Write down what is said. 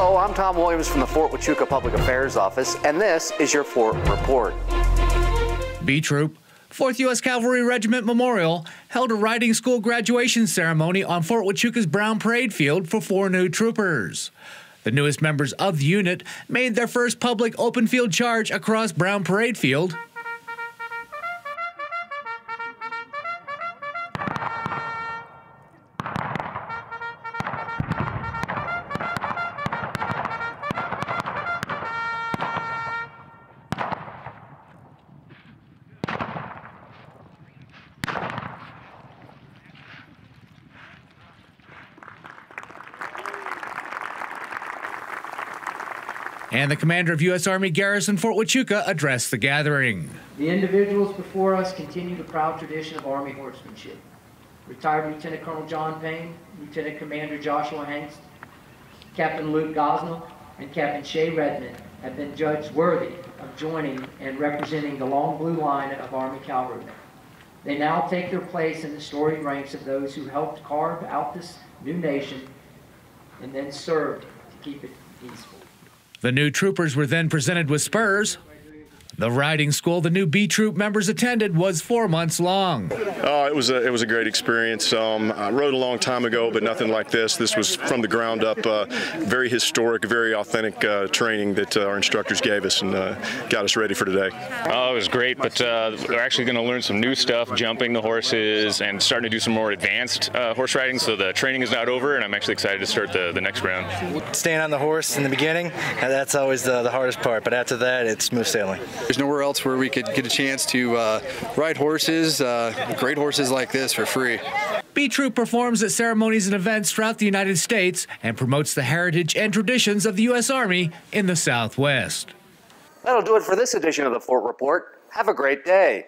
Hello, I'm Tom Williams from the Fort Huachuca Public Affairs Office, and this is your Fort Report. B Troop, 4th U.S. Cavalry Regiment Memorial, held a riding school graduation ceremony on Fort Huachuca's Brown Parade Field for four new troopers. The newest members of the unit made their first public open field charge across Brown Parade Field and the commander of U.S. Army Garrison Fort Huachuca addressed the gathering. The individuals before us continue the proud tradition of Army horsemanship. Retired Lieutenant Colonel John Payne, Lieutenant Commander Joshua Hanks, Captain Luke Gosnell, and Captain Shay Redmond have been judged worthy of joining and representing the long blue line of Army cavalrymen. They now take their place in the storied ranks of those who helped carve out this new nation and then served to keep it peaceful. The new troopers were then presented with spurs. The riding school the new B Troop members attended was four months long. Uh, it was a it was a great experience. Um, I rode a long time ago, but nothing like this. This was from the ground up, uh, very historic, very authentic uh, training that uh, our instructors gave us and uh, got us ready for today. Oh, it was great, but uh, we're actually going to learn some new stuff, jumping the horses, and starting to do some more advanced horse riding. So the training is not over, and I'm actually excited to start the, the next round. Staying on the horse in the beginning, that's always the, the hardest part, but after that, it's smooth sailing. There's nowhere else where we could get a chance to uh, ride horses, uh, great horses like this for free. B Troop performs at ceremonies and events throughout the United States and promotes the heritage and traditions of the U.S. Army in the Southwest. That'll do it for this edition of the Fort Report. Have a great day.